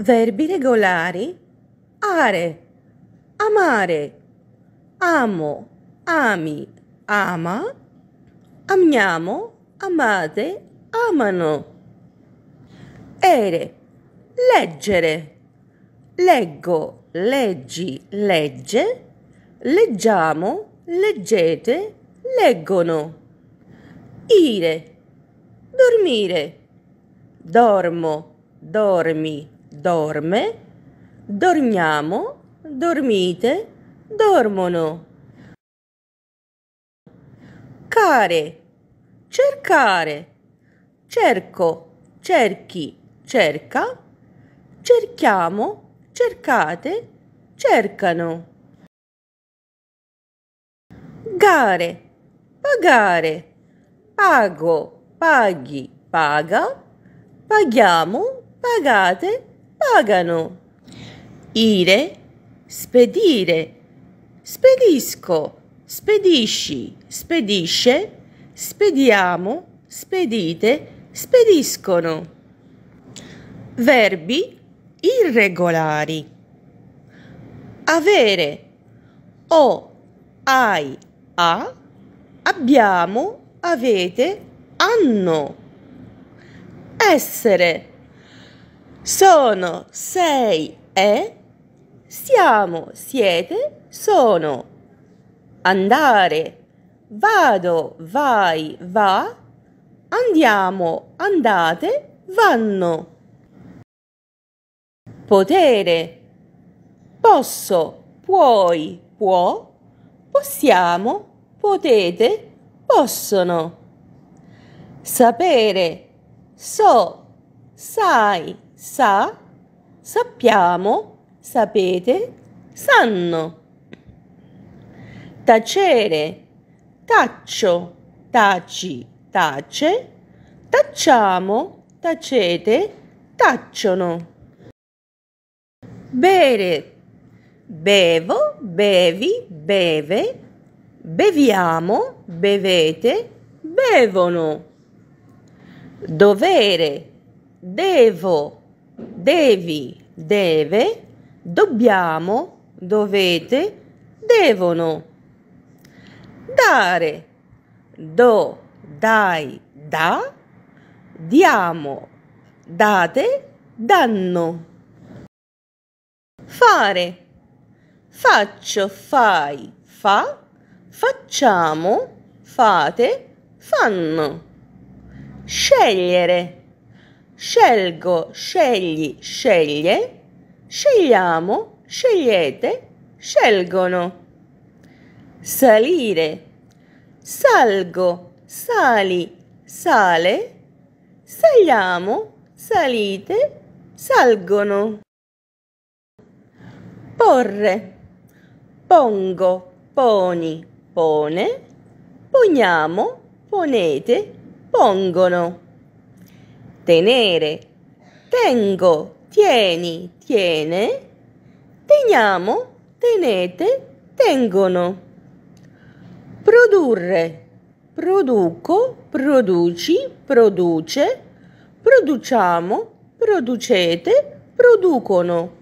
Verbi regolari. Are, amare, amo, ami, ama, amiamo, amate, amano. Ere, leggere, leggo, leggi, legge, leggiamo, leggete, leggono. Ire, dormire, dormo, dormi, dorme, dormiamo, dormite, dormono. Care, cercare, cerco, cerchi, cerca, cerchiamo, cercate, cercano. Gare, pagare, pago, paghi, paga, paghiamo, pagate, pagano. Ire, spedire, spedisco, spedisci, spedisce, spediamo, spedite, spediscono. Verbi irregolari. Avere, ho, hai, ha, abbiamo, avete, hanno. Essere, sono, sei, è, siamo, siete, sono. Andare, vado, vai, va, andiamo, andate, vanno. Potere, posso, puoi, può, possiamo, potete, possono. Sapere, so, sai, sa, sappiamo, sapete, sanno. Tacere, taccio, taci, tace, tacciamo, tacete, tacciono. Bere, bevo, bevi, beve, beviamo, bevete, bevono. Dovere, devo, devi, deve, dobbiamo, dovete, devono. Dare, do, dai, da, diamo, date, danno. Fare, faccio, fai, fa, facciamo, fate, fanno. Scegliere, scelgo, scegli, sceglie, scegliamo, scegliete, scelgono. Salire, salgo, sali, sale, saliamo, salite, salgono. Porre, pongo, poni, pone, poniamo, ponete, pongono. Tenere, tengo, tieni, tiene, teniamo, tenete, tengono. Produrre, produco, produci, produce, produciamo, producete, producono.